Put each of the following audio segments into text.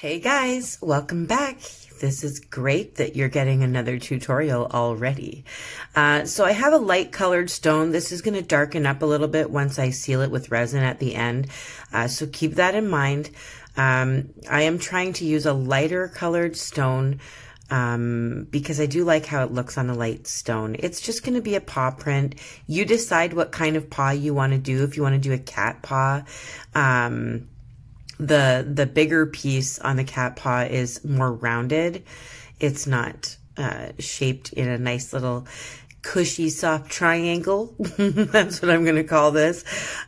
Hey guys, welcome back. This is great that you're getting another tutorial already. Uh, so I have a light colored stone. This is going to darken up a little bit once I seal it with resin at the end. Uh, so keep that in mind. Um, I am trying to use a lighter colored stone um, because I do like how it looks on a light stone. It's just going to be a paw print. You decide what kind of paw you want to do. If you want to do a cat paw, um, the the bigger piece on the cat paw is more rounded. It's not uh, shaped in a nice little cushy soft triangle. That's what I'm going to call this.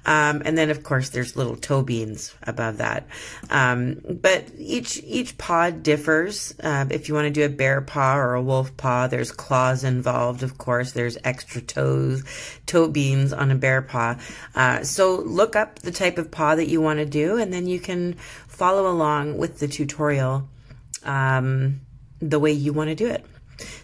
Um, and then of course there's little toe beans above that. Um, but each, each paw differs. Uh, if you want to do a bear paw or a wolf paw, there's claws involved. Of course, there's extra toes, toe beans on a bear paw. Uh, so look up the type of paw that you want to do and then you can follow along with the tutorial, um, the way you want to do it.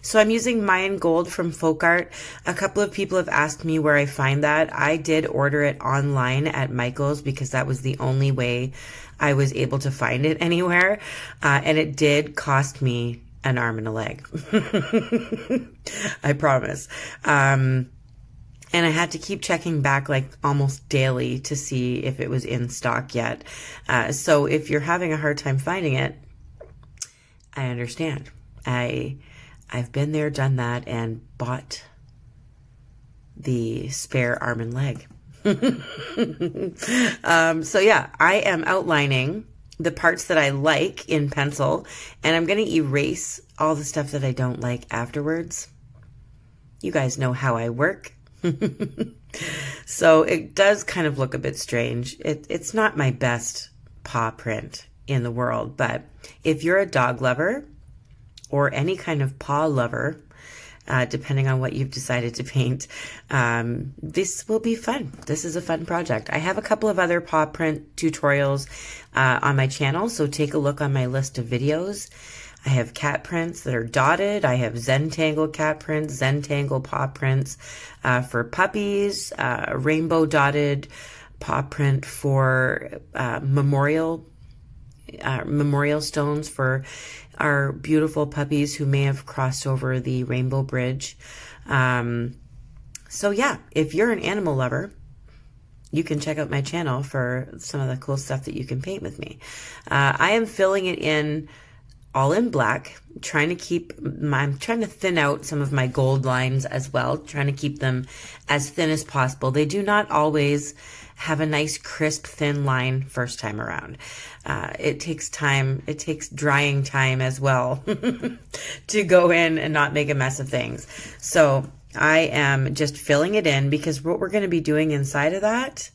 So I'm using Mayan Gold from Folk Art. A couple of people have asked me where I find that. I did order it online at Michael's because that was the only way I was able to find it anywhere. Uh, and it did cost me an arm and a leg. I promise. Um, and I had to keep checking back like almost daily to see if it was in stock yet. Uh, so if you're having a hard time finding it, I understand. I I've been there, done that, and bought the spare arm and leg. um, so yeah, I am outlining the parts that I like in pencil, and I'm going to erase all the stuff that I don't like afterwards. You guys know how I work. so it does kind of look a bit strange. It, it's not my best paw print in the world, but if you're a dog lover, or any kind of paw lover, uh, depending on what you've decided to paint, um, this will be fun. This is a fun project. I have a couple of other paw print tutorials uh, on my channel, so take a look on my list of videos. I have cat prints that are dotted. I have Zentangle cat prints, Zentangle paw prints uh, for puppies, uh, rainbow dotted paw print for uh, memorial uh, memorial stones for our beautiful puppies who may have crossed over the Rainbow Bridge. Um, so yeah, if you're an animal lover, you can check out my channel for some of the cool stuff that you can paint with me. Uh, I am filling it in all in black, trying to keep my, I'm trying to thin out some of my gold lines as well, trying to keep them as thin as possible. They do not always have a nice crisp thin line first time around. Uh, it takes time. It takes drying time as well to go in and not make a mess of things. So I am just filling it in because what we're going to be doing inside of that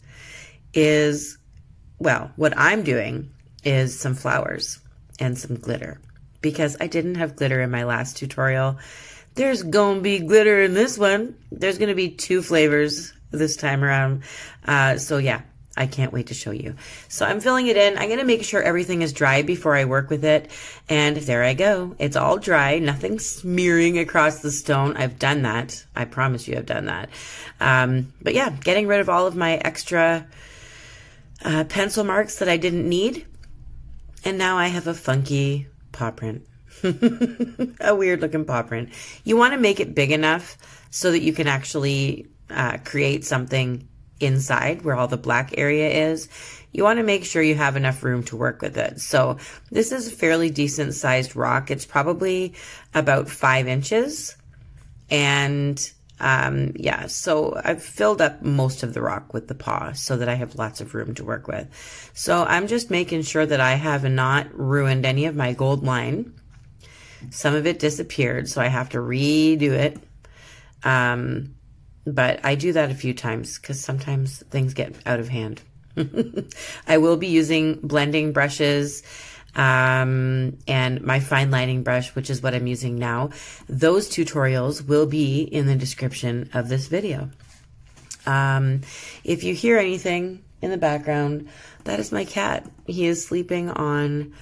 is, well, what I'm doing is some flowers and some glitter because I didn't have glitter in my last tutorial. There's gonna be glitter in this one. There's gonna be two flavors this time around. Uh, so yeah, I can't wait to show you. So I'm filling it in. I'm going to make sure everything is dry before I work with it. And there I go. It's all dry. Nothing smearing across the stone. I've done that. I promise you I've done that. Um, but yeah, getting rid of all of my extra uh, pencil marks that I didn't need. And now I have a funky paw print. a weird looking paw print. You want to make it big enough so that you can actually uh, create something inside where all the black area is, you want to make sure you have enough room to work with it. So this is a fairly decent sized rock. It's probably about five inches. And um, yeah, so I've filled up most of the rock with the paw so that I have lots of room to work with. So I'm just making sure that I have not ruined any of my gold line. Some of it disappeared, so I have to redo it. Um, but I do that a few times because sometimes things get out of hand. I will be using blending brushes um, and my fine lining brush, which is what I'm using now. Those tutorials will be in the description of this video. Um, if you hear anything in the background, that is my cat. He is sleeping on,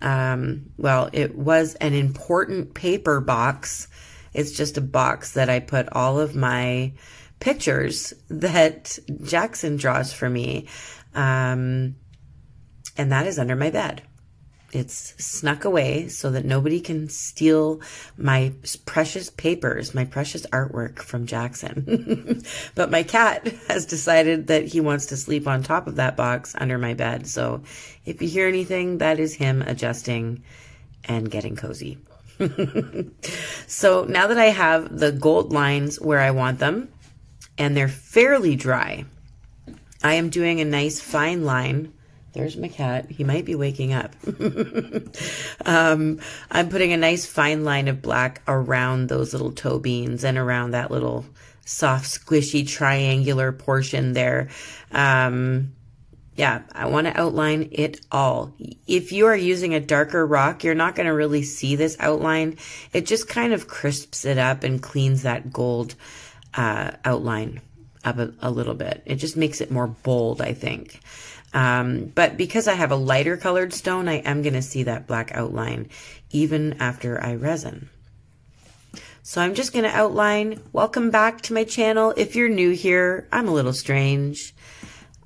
um, well, it was an important paper box it's just a box that I put all of my pictures that Jackson draws for me. Um, and that is under my bed. It's snuck away so that nobody can steal my precious papers, my precious artwork from Jackson. but my cat has decided that he wants to sleep on top of that box under my bed. So if you hear anything, that is him adjusting and getting cozy. so now that I have the gold lines where I want them and they're fairly dry, I am doing a nice fine line there's my cat. He might be waking up. um, I'm putting a nice fine line of black around those little toe beans and around that little soft, squishy, triangular portion there. Um, yeah, I want to outline it all. If you are using a darker rock, you're not going to really see this outline. It just kind of crisps it up and cleans that gold uh, outline up a, a little bit. It just makes it more bold, I think. Um, but because I have a lighter colored stone, I am going to see that black outline even after I resin. So I'm just going to outline. Welcome back to my channel. If you're new here, I'm a little strange.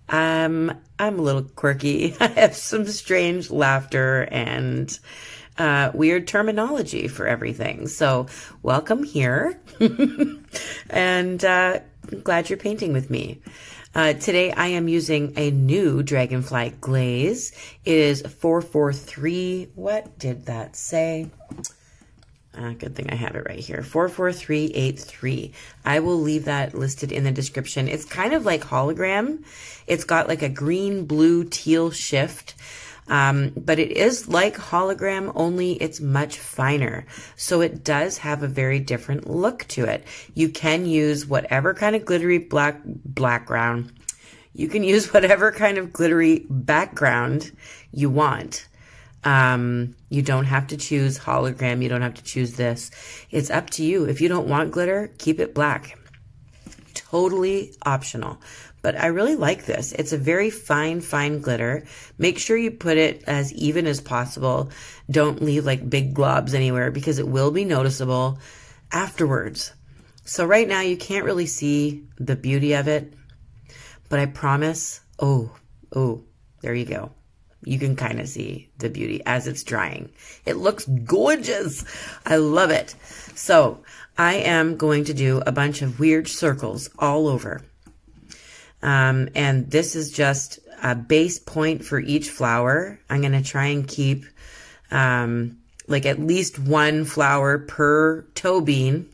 Um, I'm a little quirky. I have some strange laughter and uh, weird terminology for everything. So welcome here. and uh, glad you're painting with me. Uh, today I am using a new Dragonfly glaze. It is 443. What did that say? Uh, good thing I have it right here. 44383. I will leave that listed in the description. It's kind of like hologram. It's got like a green, blue, teal shift. Um, but it is like hologram, only it's much finer. So it does have a very different look to it. You can use whatever kind of glittery black background. You can use whatever kind of glittery background you want. Um, you don't have to choose hologram. You don't have to choose this. It's up to you. If you don't want glitter, keep it black. Totally optional but I really like this. It's a very fine, fine glitter. Make sure you put it as even as possible. Don't leave like big globs anywhere because it will be noticeable afterwards. So right now you can't really see the beauty of it, but I promise, oh, oh, there you go. You can kind of see the beauty as it's drying. It looks gorgeous. I love it. So I am going to do a bunch of weird circles all over. Um, and this is just a base point for each flower. I'm going to try and keep um, like at least one flower per toe bean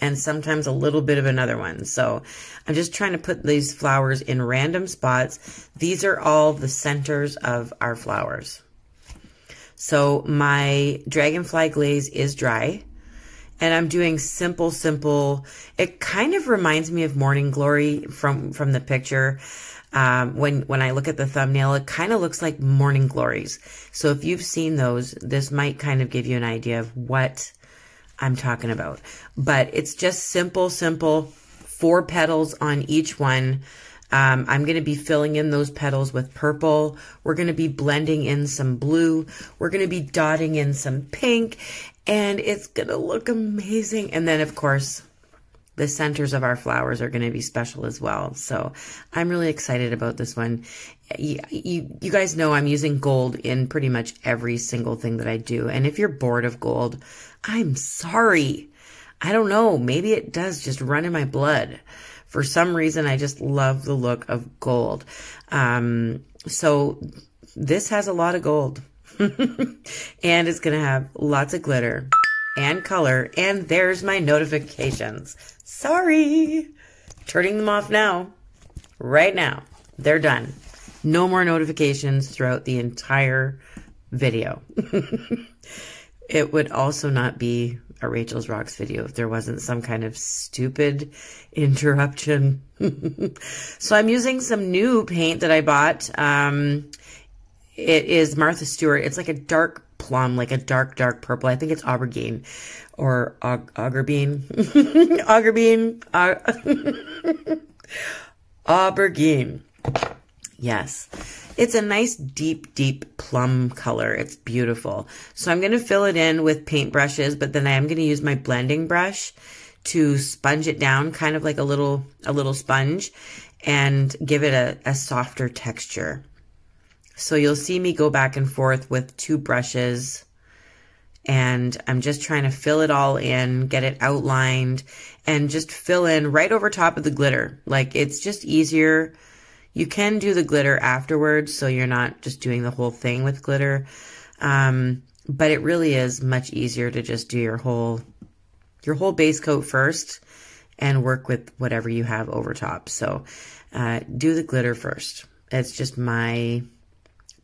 and sometimes a little bit of another one. So I'm just trying to put these flowers in random spots. These are all the centers of our flowers. So my dragonfly glaze is dry and I'm doing simple, simple. It kind of reminds me of Morning Glory from, from the picture. Um, when, when I look at the thumbnail, it kind of looks like Morning Glories. So if you've seen those, this might kind of give you an idea of what I'm talking about. But it's just simple, simple, four petals on each one. Um, I'm going to be filling in those petals with purple. We're going to be blending in some blue. We're going to be dotting in some pink and it's going to look amazing. And then, of course, the centers of our flowers are going to be special as well. So I'm really excited about this one. You, you, you, guys know I'm using gold in pretty much every single thing that I do. And if you're bored of gold, I'm sorry. I don't know. Maybe it does just run in my blood. For some reason, I just love the look of gold. Um, so this has a lot of gold. and it's going to have lots of glitter and color. And there's my notifications. Sorry. Turning them off now. Right now. They're done. No more notifications throughout the entire video. it would also not be a Rachel's Rocks video if there wasn't some kind of stupid interruption. so I'm using some new paint that I bought. Um, it is Martha Stewart. It's like a dark plum, like a dark, dark purple. I think it's aubergine or aubergine. aubergine. Aubergine. Yes. It's a nice deep, deep plum color. It's beautiful. So I'm going to fill it in with paint brushes, but then I am going to use my blending brush to sponge it down, kind of like a little, a little sponge and give it a, a softer texture. So you'll see me go back and forth with two brushes and I'm just trying to fill it all in, get it outlined and just fill in right over top of the glitter. Like it's just easier. You can do the glitter afterwards, so you're not just doing the whole thing with glitter. Um, but it really is much easier to just do your whole your whole base coat first and work with whatever you have over top. So uh, do the glitter first. It's just my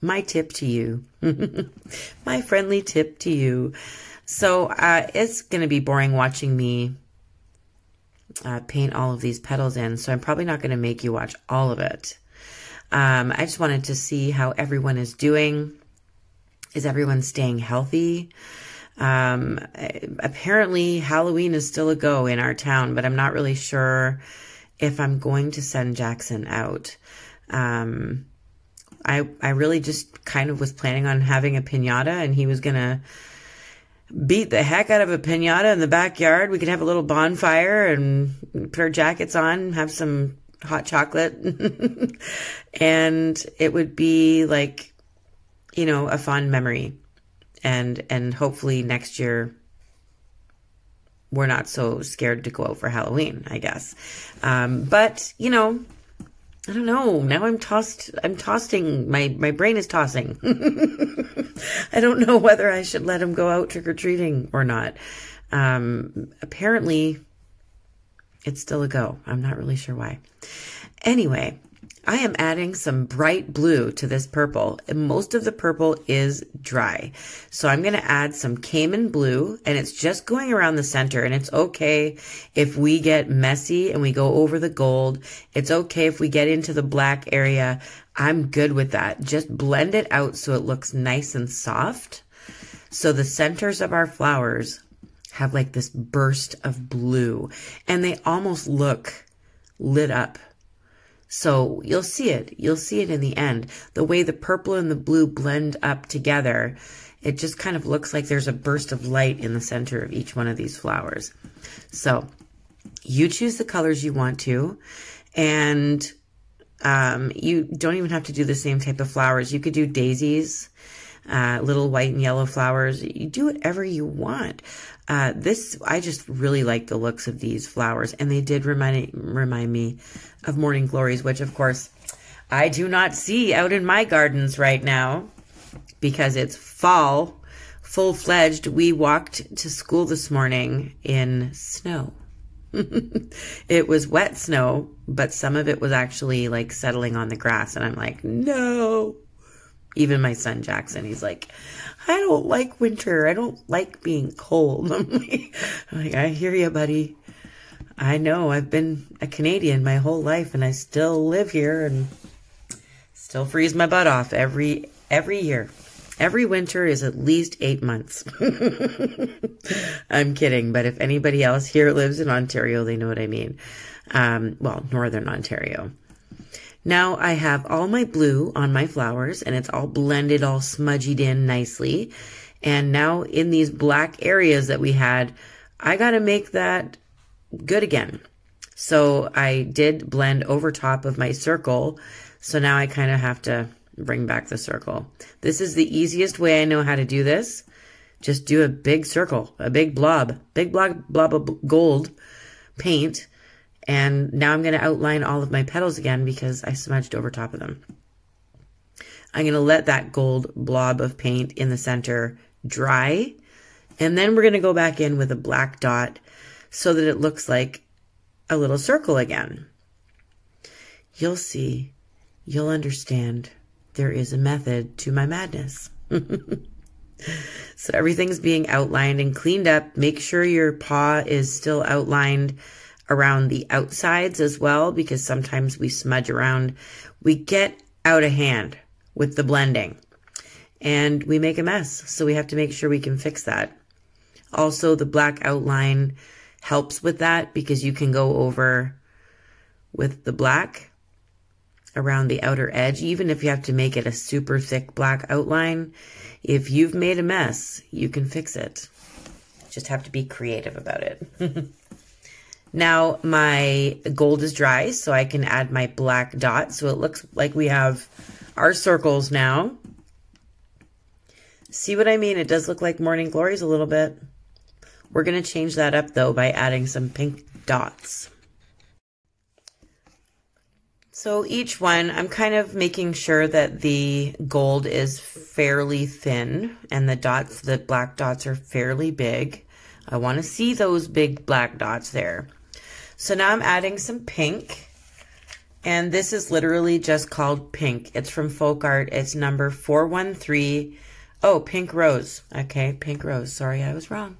my tip to you, my friendly tip to you. So uh, it's going to be boring watching me uh, paint all of these petals in. So I'm probably not going to make you watch all of it. Um, I just wanted to see how everyone is doing. Is everyone staying healthy? Um, apparently Halloween is still a go in our town, but I'm not really sure if I'm going to send Jackson out. Um, I, I really just kind of was planning on having a pinata and he was going to beat the heck out of a pinata in the backyard. We could have a little bonfire and put our jackets on, have some hot chocolate. and it would be like, you know, a fond memory and and hopefully next year we're not so scared to go out for Halloween, I guess. Um, but you know, I don't know. Now I'm tossed. I'm tossing. My my brain is tossing. I don't know whether I should let him go out trick or treating or not. Um, apparently, it's still a go. I'm not really sure why. Anyway, I am adding some bright blue to this purple. And most of the purple is dry. So I'm going to add some Cayman blue and it's just going around the center and it's okay if we get messy and we go over the gold. It's okay if we get into the black area. I'm good with that. Just blend it out so it looks nice and soft. So the centers of our flowers have like this burst of blue and they almost look lit up so you'll see it. You'll see it in the end. The way the purple and the blue blend up together, it just kind of looks like there's a burst of light in the center of each one of these flowers. So you choose the colors you want to, and um, you don't even have to do the same type of flowers. You could do daisies, uh, little white and yellow flowers. You do whatever you want. Uh, this, I just really like the looks of these flowers, and they did remind, remind me of morning glories, which of course I do not see out in my gardens right now because it's fall, full fledged. We walked to school this morning in snow. it was wet snow, but some of it was actually like settling on the grass. And I'm like, no. Even my son Jackson, he's like, I don't like winter. I don't like being cold. I'm like, I hear you, buddy. I know. I've been a Canadian my whole life, and I still live here and still freeze my butt off every every year. Every winter is at least eight months. I'm kidding, but if anybody else here lives in Ontario, they know what I mean. Um, well, Northern Ontario. Now I have all my blue on my flowers and it's all blended, all smudged in nicely. And now in these black areas that we had, I got to make that good again. So I did blend over top of my circle. So now I kind of have to bring back the circle. This is the easiest way I know how to do this. Just do a big circle, a big blob, big blob, blob of gold paint and now I'm going to outline all of my petals again because I smudged over top of them. I'm going to let that gold blob of paint in the center dry. And then we're going to go back in with a black dot so that it looks like a little circle again. You'll see. You'll understand. There is a method to my madness. so everything's being outlined and cleaned up. Make sure your paw is still outlined around the outsides as well because sometimes we smudge around. We get out of hand with the blending and we make a mess. So we have to make sure we can fix that. Also, the black outline helps with that because you can go over with the black around the outer edge, even if you have to make it a super thick black outline. If you've made a mess, you can fix it. Just have to be creative about it. Now my gold is dry, so I can add my black dot. So it looks like we have our circles now. See what I mean? It does look like Morning Glories a little bit. We're going to change that up though by adding some pink dots. So each one, I'm kind of making sure that the gold is fairly thin and the dots, the black dots are fairly big. I want to see those big black dots there. So now I'm adding some pink. And this is literally just called pink. It's from Folk Art. It's number 413. Oh, pink rose. Okay, pink rose. Sorry, I was wrong.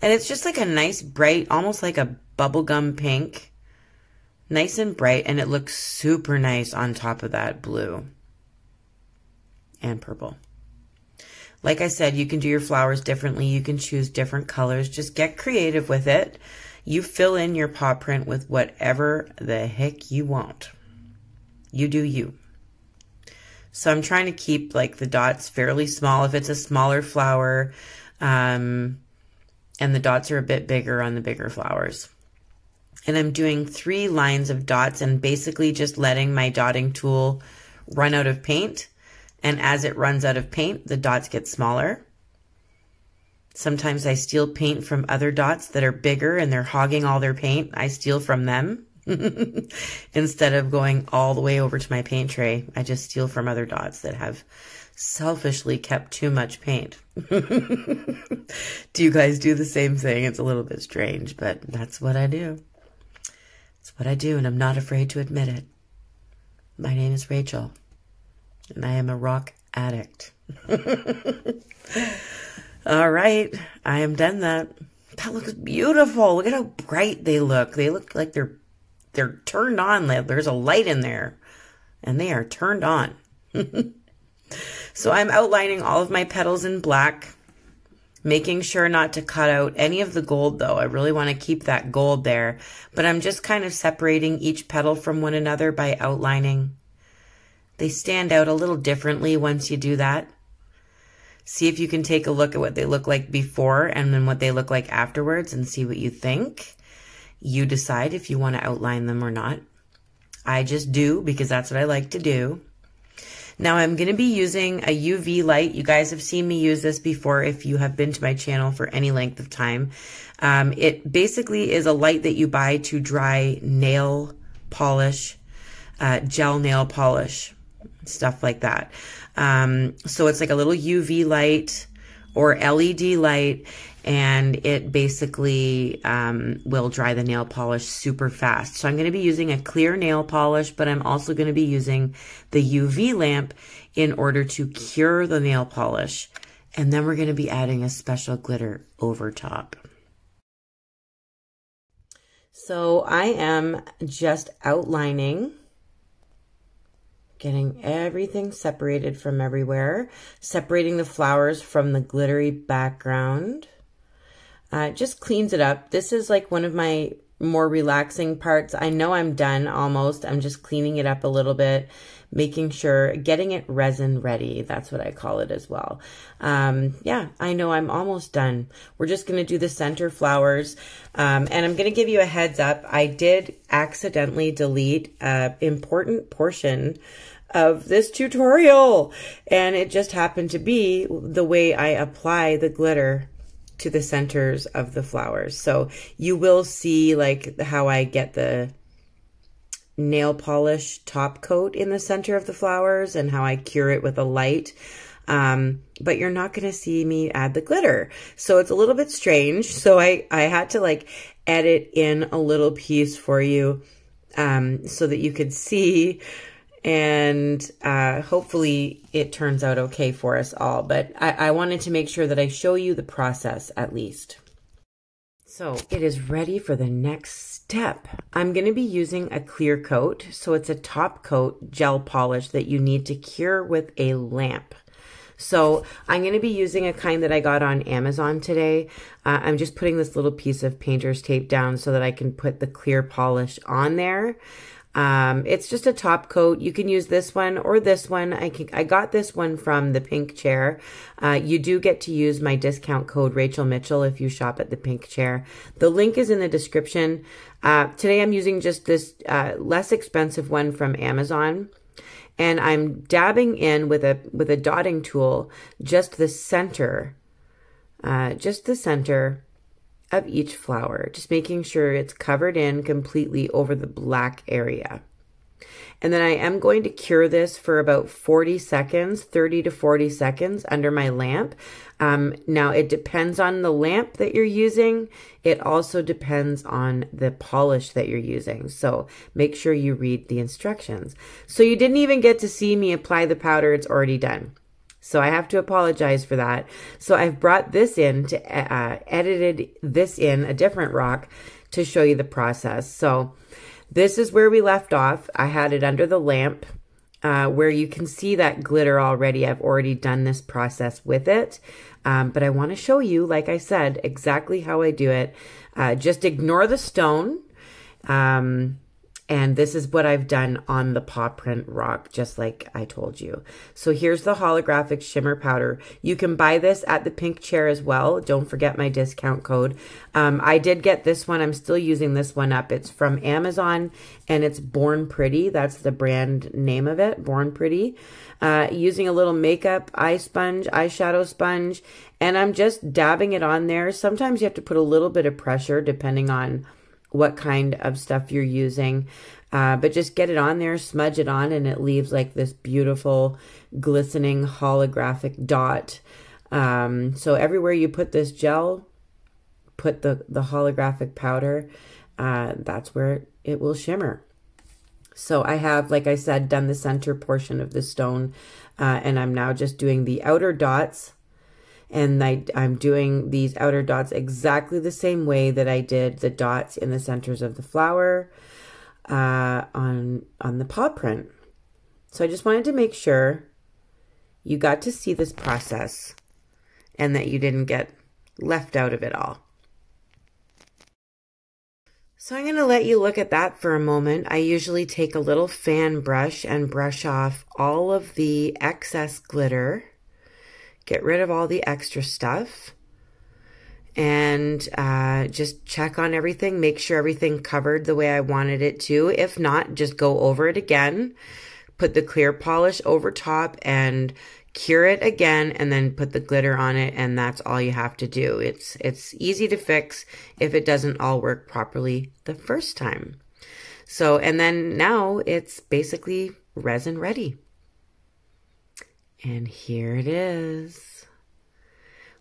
And it's just like a nice bright, almost like a bubblegum pink nice and bright and it looks super nice on top of that blue and purple. Like I said, you can do your flowers differently. You can choose different colors. Just get creative with it. You fill in your paw print with whatever the heck you want. You do you. So I'm trying to keep like the dots fairly small if it's a smaller flower. Um, and the dots are a bit bigger on the bigger flowers and I'm doing three lines of dots and basically just letting my dotting tool run out of paint. And as it runs out of paint, the dots get smaller. Sometimes I steal paint from other dots that are bigger and they're hogging all their paint. I steal from them. Instead of going all the way over to my paint tray, I just steal from other dots that have selfishly kept too much paint. do you guys do the same thing? It's a little bit strange, but that's what I do. It's what I do, and I'm not afraid to admit it. My name is Rachel, and I am a rock addict. All right, I am done that. That looks beautiful. Look at how bright they look. They look like they're they're turned on. There's a light in there, and they are turned on. so I'm outlining all of my petals in black making sure not to cut out any of the gold though. I really want to keep that gold there, but I'm just kind of separating each petal from one another by outlining. They stand out a little differently once you do that. See if you can take a look at what they look like before and then what they look like afterwards and see what you think. You decide if you want to outline them or not. I just do because that's what I like to do. Now I'm going to be using a UV light. You guys have seen me use this before if you have been to my channel for any length of time. Um, it basically is a light that you buy to dry nail polish, uh, gel nail polish, stuff like that. Um, so it's like a little UV light or LED light and it basically um, will dry the nail polish super fast. So I'm going to be using a clear nail polish, but I'm also going to be using the UV lamp in order to cure the nail polish. And then we're going to be adding a special glitter over top. So I am just outlining getting everything separated from everywhere, separating the flowers from the glittery background. Uh, just cleans it up. This is like one of my more relaxing parts. I know I'm done almost. I'm just cleaning it up a little bit, making sure, getting it resin ready. That's what I call it as well. Um, yeah, I know I'm almost done. We're just going to do the center flowers. Um, and I'm going to give you a heads up. I did accidentally delete an important portion of this tutorial. And it just happened to be the way I apply the glitter to the centers of the flowers. So you will see like how I get the nail polish top coat in the center of the flowers and how I cure it with a light. Um, but you're not going to see me add the glitter. So it's a little bit strange. So I, I had to like edit in a little piece for you, um, so that you could see and uh, hopefully it turns out okay for us all. But I, I wanted to make sure that I show you the process at least. So it is ready for the next step. I'm going to be using a clear coat. So it's a top coat gel polish that you need to cure with a lamp. So I'm going to be using a kind that I got on Amazon today. Uh, I'm just putting this little piece of painter's tape down so that I can put the clear polish on there. Um, it's just a top coat. You can use this one or this one. I, can, I got this one from the Pink Chair. Uh, you do get to use my discount code Rachel Mitchell if you shop at the Pink Chair. The link is in the description. Uh, today I'm using just this uh, less expensive one from Amazon. And I'm dabbing in with a with a dotting tool just the center, uh, just the center of each flower, just making sure it's covered in completely over the black area. And then I am going to cure this for about 40 seconds, 30 to 40 seconds under my lamp. Um, now, it depends on the lamp that you're using. It also depends on the polish that you're using. So make sure you read the instructions. So you didn't even get to see me apply the powder. It's already done. So I have to apologize for that. So I've brought this in to uh, edited this in a different rock to show you the process. So this is where we left off. I had it under the lamp uh, where you can see that glitter already. I've already done this process with it. Um, but I want to show you, like I said, exactly how I do it. Uh, just ignore the stone. Um, and this is what I've done on the paw print rock, just like I told you. So here's the holographic shimmer powder. You can buy this at the pink chair as well. Don't forget my discount code. Um, I did get this one. I'm still using this one up. It's from Amazon and it's Born Pretty. That's the brand name of it, Born Pretty. Uh, using a little makeup eye sponge, eyeshadow sponge, and I'm just dabbing it on there. Sometimes you have to put a little bit of pressure depending on what kind of stuff you're using. Uh, but just get it on there, smudge it on, and it leaves like this beautiful, glistening holographic dot. Um, so everywhere you put this gel, put the, the holographic powder, uh, that's where it will shimmer. So I have, like I said, done the center portion of the stone, uh, and I'm now just doing the outer dots and I, I'm doing these outer dots exactly the same way that I did the dots in the centers of the flower uh, on, on the paw print. So I just wanted to make sure you got to see this process and that you didn't get left out of it all. So I'm going to let you look at that for a moment. I usually take a little fan brush and brush off all of the excess glitter get rid of all the extra stuff and uh, just check on everything, make sure everything covered the way I wanted it to. If not, just go over it again, put the clear polish over top and cure it again and then put the glitter on it and that's all you have to do. It's it's easy to fix if it doesn't all work properly the first time. So, and then now it's basically resin ready. And here it is.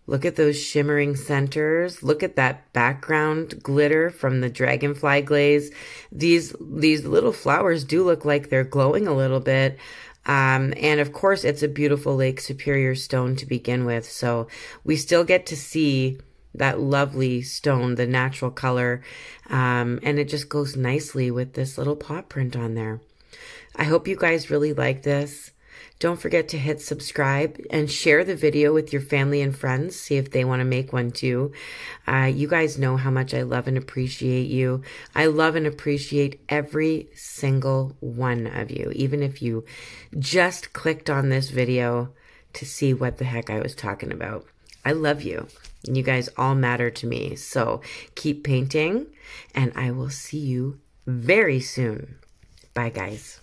Look at those shimmering centers. Look at that background glitter from the dragonfly glaze. These, these little flowers do look like they're glowing a little bit. Um, and of course, it's a beautiful Lake Superior stone to begin with. So we still get to see that lovely stone, the natural color. Um, and it just goes nicely with this little paw print on there. I hope you guys really like this. Don't forget to hit subscribe and share the video with your family and friends. See if they want to make one too. Uh, you guys know how much I love and appreciate you. I love and appreciate every single one of you, even if you just clicked on this video to see what the heck I was talking about. I love you. And you guys all matter to me. So keep painting, and I will see you very soon. Bye, guys.